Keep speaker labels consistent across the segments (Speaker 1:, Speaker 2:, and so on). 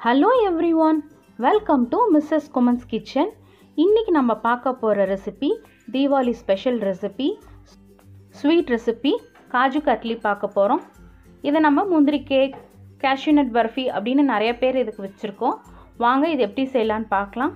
Speaker 1: Hello everyone welcome to Mrs Kumans kitchen இன்றைக்கி நம்ம பார்க்க போகிற recipe Deepavali special recipe sweet recipe kaju katli பார்க்க போகிறோம் இதை நம்ம முந்திரி கேக் கேஷ்யூநட் பர்ஃபி அப்படின்னு நிறைய பேர் இதுக்கு வச்சுருக்கோம். வாங்க இது எப்படி செய்யலான்னு பார்க்கலாம்.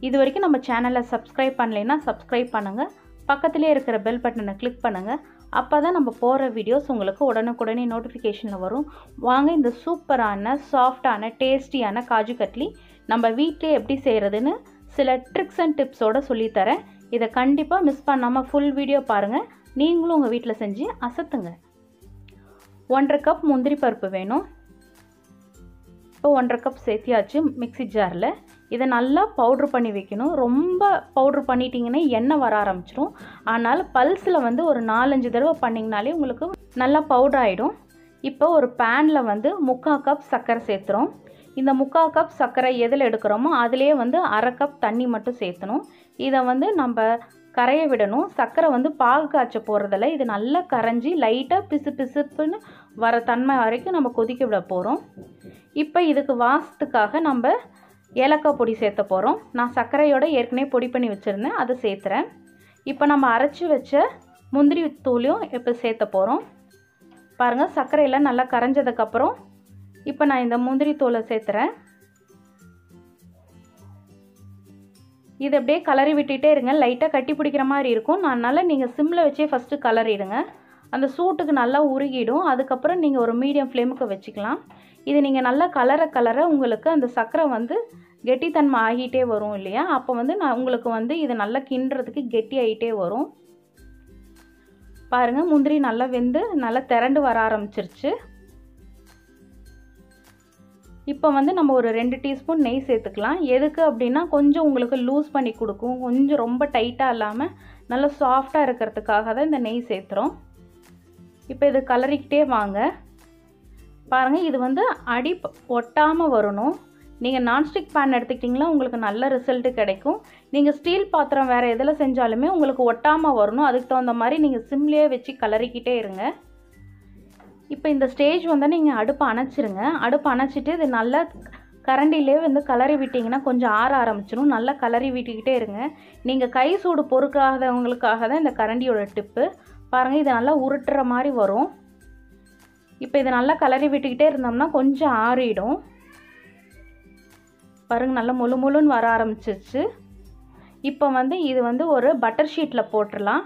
Speaker 1: இது வரைக்கும் நம்ம சேனலை சப்ஸ்கிரைப் பண்ணலைன்னா சப்ஸ்கிரைப் பண்ணுங்கள் பக்கத்துலேயே இருக்கிற பெல் பட்டனை கிளிக் பண்ணுங்கள் அப்போ தான் நம்ம போகிற வீடியோஸ் உங்களுக்கு உடனுக்குடனே நோட்டிஃபிகேஷனில் வரும். வாங்க இந்த சூப்பரான சாஃப்டான டேஸ்டியான காஜு கட்லி நம்ம வீட்டிலே எப்படி செய்கிறதுன்னு சில ட்ரிக்ஸ் அண்ட் டிப்ஸோடு சொல்லித்தரேன். இதை கண்டிப்பாக மிஸ் பண்ணாமல் ஃபுல் வீடியோ பாருங்கள் நீங்களும் உங்கள் வீட்டில் செஞ்சு அசத்துங்க. ஒன்றரை கப் முந்திரி பருப்பு வேணும். இப்போ ஒன்றரை கப் சேர்த்தியாச்சு மிக்சி ஜாரில் இதை நல்லா பவுட்ரு பண்ணி வைக்கணும். ரொம்ப பவுட்ரு பண்ணிட்டீங்கன்னா எண்ணெய் வர ஆரம்பிச்சிடும் ஆனால் பல்ஸில் வந்து ஒரு நாலஞ்சு தடவை பண்ணிங்கனாலே உங்களுக்கு நல்லா பவுடர் ஆகிடும் இப்போ ஒரு பேனில் வந்து முக்கால் கப் சர்க்கரை சேர்த்துறோம். இந்த முக்கால் கப் சர்க்கரை எதில் எடுக்கிறோமோ அதிலே வந்து அரை கப் தண்ணி மட்டும் சேர்த்தணும். இதை வந்து நம்ம கரைய விடணும். சர்க்கரை வந்து பாகு காய்ச்ச போகிறதில்ல இது நல்லா கரைஞ்சி லைட்டாக பிசு பிசுப்புன்னு வர தன்மை வரைக்கும் நம்ம கொதிக்க விட போகிறோம் இப்போ இதுக்கு வாசத்துக்காக நம்ம ஏலக்காய் பொடி சேர்த்த போகிறோம் நான் சர்க்கரையோட ஏற்கனவே பொடி பண்ணி வச்சுருந்தேன். அதை சேர்த்துறேன். இப்போ நம்ம அரைச்சி வச்ச முந்திரி தூளையும் இப்போ சேர்த்த போகிறோம் பாருங்கள் சர்க்கரையெல்லாம் நல்லா கரைஞ்சதுக்கப்புறம் இப்போ நான் இந்த முந்திரி தூளை சேர்த்துறேன். இது அப்படியே கலரி விட்டுட்டே இருங்க. லைட்டாக கட்டி பிடிக்கிற மாதிரி இருக்கும். அதனால் நீங்கள் சிம்மில் வச்சே ஃபஸ்ட்டு கலரிடுங்க அந்த சூட்டுக்கு நல்லா உருகிடும். அதுக்கப்புறம் நீங்கள் ஒரு மீடியம் ஃப்ளேமுக்கு வச்சுக்கலாம். இது நீங்கள் நல்லா கலர கலர உங்களுக்கு அந்த சர்க்கரை வந்து கெட்டித்தன்மை ஆகிட்டே வரும் இல்லையா? அப்போ வந்து நான் உங்களுக்கு வந்து இது நல்லா கிண்டுறதுக்கு கெட்டி ஆகிட்டே வரும். பாருங்கள் முந்திரி நல்லா வெந்து நல்லா திரண்டு வர ஆரம்பிச்சிருச்சு. இப்போ வந்து நம்ம ஒரு ரெண்டு டீஸ்பூன் நெய் சேர்த்துக்கலாம். எதுக்கு அப்படின்னா கொஞ்சம் உங்களுக்கு லூஸ் பண்ணி கொடுக்கும். கொஞ்சம் ரொம்ப டைட்டாக இல்லாமல் நல்லா சாஃப்டாக இருக்கிறதுக்காக தான் இந்த நெய் சேர்த்துறோம். இப்போ இது கலரிக்கிட்டே வாங்க. பாருங்கள் இது வந்து அடி ஒட்டாமல் வரணும். நீங்கள் நான்ஸ்டிக் பேன் எடுத்துக்கிட்டிங்களா உங்களுக்கு நல்ல ரிசல்ட்டு கிடைக்கும். நீங்கள் ஸ்டீல் பாத்திரம் வேறு எதில் செஞ்சாலுமே உங்களுக்கு ஒட்டாமல் வரணும். அதுக்கு தகுந்த மாதிரி நீங்கள் சிம்லேயே வச்சு கலரிக்கிட்டே இருங்க. இப்போ இந்த ஸ்டேஜ் வந்து நீங்கள் அடுப்பை அணைச்சிருங்க. அடுப்பை அணைச்சிட்டு இது நல்லா கரண்டிலே வந்து கலரி விட்டிங்கன்னா கொஞ்சம் ஆற ஆரம்பிச்சிடும் நல்லா கலரி விட்டுக்கிட்டே இருங்க. நீங்கள் கை சூடு பொறுக்காதவங்களுக்காக தான் இந்த கரண்டியோட டிப்பு. பாருங்கள் இது நல்லா உருட்டுற மாதிரி வரும். இப்போ இதை நல்லா கலரி விட்டுக்கிட்டே இருந்தோம்னா கொஞ்சம் ஆறிடும். பாருங்கள் நல்லா முழு முழுன்னு வர ஆரம்பிச்சிருச்சு. இப்போ வந்து இது வந்து ஒரு பட்டர் ஷீட்டில் போட்டுடலாம்.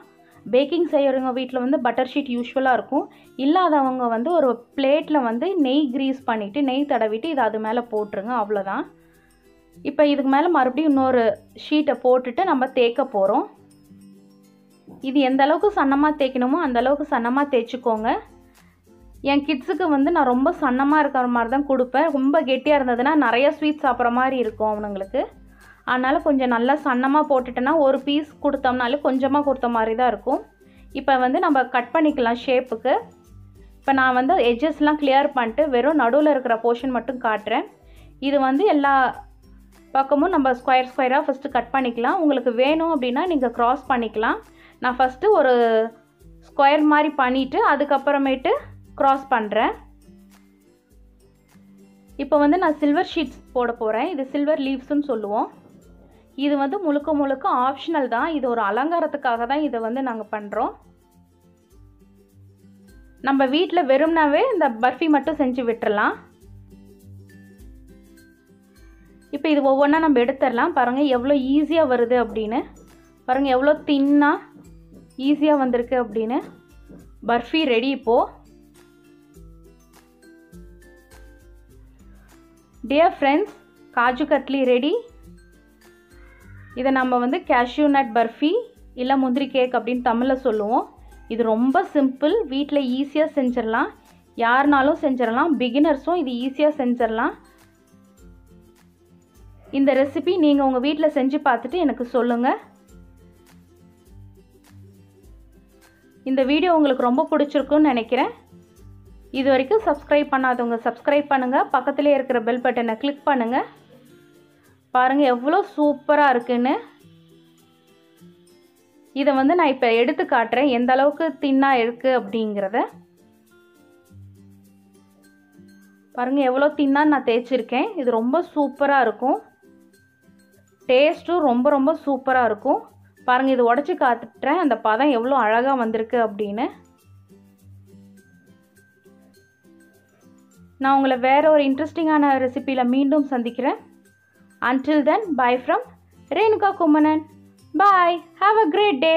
Speaker 1: பேக்கிங் செய்கிறவங்க வீட்டில் வந்து பட்டர் ஷீட் யூஸ்வலாக இருக்கும். இல்லாதவங்க வந்து ஒரு பிளேட்டில் வந்து நெய் க்ரீஸ் பண்ணிவிட்டு நெய் தடவிட்டு இது அது மேலே போட்டுருங்க அவ்வளோதான் இப்போ இதுக்கு மேலே மறுபடியும் இன்னொரு ஷீட்டை போட்டுட்டு நம்ம தேய்க்க போகிறோம் இது எந்த அளவுக்கு சன்னமாக தேய்க்கணுமோ அந்தளவுக்கு சன்னமாக தேய்ச்சிக்கோங்க. என் கிட்ஸுக்கு வந்து நான் ரொம்ப சன்னமாக இருக்கிற மாதிரி தான் கொடுப்பேன். ரொம்ப கெட்டியாக இருந்ததுன்னா நிறைய ஸ்வீட் சாப்பிட்ற மாதிரி இருக்கும் அவனுங்களுக்கு. அதனால் கொஞ்சம் நல்லா சன்னமாக போட்டுட்டேன்னா ஒரு பீஸ் கொடுத்தோம்னாலே கொஞ்சமாக கொடுத்த மாதிரி தான் இருக்கும். இப்போ வந்து நம்ம கட் பண்ணிக்கலாம் ஷேப்புக்கு இப்போ நான் வந்து எட்ஜஸ்லாம் கிளியர் பண்ணிட்டு வெறும் நடுவில் இருக்கிற போர்ஷன் மட்டும் காட்டுறேன். இது வந்து எல்லா பக்கமும் நம்ம ஸ்கொயர் ஸ்கொயராக ஃபஸ்ட்டு கட் பண்ணிக்கலாம். உங்களுக்கு வேணும் அப்படின்னா நீங்கள் க்ராஸ் பண்ணிக்கலாம். நான் ஃபஸ்ட்டு ஒரு ஸ்கொயர் மாதிரி பண்ணிவிட்டு அதுக்கப்புறமேட்டு க்ராஸ் பண்ணுறேன் இப்போ வந்து நான் சில்வர் ஷீட்ஸ் போட போகிறேன் இது சில்வர் லீவ்ஸ்னு சொல்லுவோம். இது வந்து முழுக்க முழுக்க ஆப்ஷனல் தான். இது ஒரு அலங்காரத்துக்காக தான் இதை வந்து நாங்கள் பண்ணுறோம் நம்ம வீட்டில் வெறும்னாவே இந்த பர்ஃபி மட்டும் செஞ்சு விட்டுறலாம். இப்போ இது ஒவ்வொன்றா நம்ம எடுத்துடலாம். பாருங்கள் எவ்வளோ ஈஸியாக வருது அப்படின்னு. பாருங்கள் எவ்வளோ தின்னாக ஈஸியாக வந்திருக்கு அப்படின்னு. பர்ஃபி ரெடி இப்போது dear friends kaju katli ready இதை நம்ம வந்து கேஷ்யூ நட் பர்ஃபி இல்லை முந்திரி கேக் அப்படின்னு தமிழில் சொல்லுவோம். இது ரொம்ப சிம்பிள் வீட்டில் ஈஸியாக செஞ்சிடலாம். யாருனாலும் செஞ்சிடலாம் பிகினர்ஸும் இது ஈஸியாக செஞ்சிடலாம். இந்த ரெசிபி நீங்கள் உங்கள் வீட்டில் செஞ்சு பார்த்துட்டு எனக்கு சொல்லுங்கள் இந்த வீடியோ உங்களுக்கு ரொம்ப பிடிச்சிருக்குன்னு நினைக்கிறேன். இது வரைக்கும் சப்ஸ்கிரைப் பண்ணாதவங்க சப்ஸ்கிரைப் பண்ணுங்கள் பக்கத்துலேயே இருக்கிற பெல் பட்டனை கிளிக் பண்ணுங்கள் பாருங்கள் எவ்வளோ சூப்பராக இருக்குன்னு. இதை வந்து நான் இப்போ எடுத்து காட்டுறேன். எந்த அளவுக்கு தின்னாக இருக்குது அப்படிங்கிறத. பாருங்கள் எவ்வளோ தின்னான்னு நான் தேய்ச்சிருக்கேன். இது ரொம்ப சூப்பராக இருக்கும். டேஸ்ட்டும் ரொம்ப ரொம்ப சூப்பராக இருக்கும். பாருங்கள் இது உடச்சி காத்துட்டேன் அந்த பதம் எவ்வளோ அழகாக வந்திருக்கு அப்படின்னு. நான் உங்களை வேறு ஒரு இன்ட்ரெஸ்டிங்கான ரெசிப்பியில் மீண்டும் சந்திக்கிறேன். Until then bye from Renuka Kumanan. Bye have a great day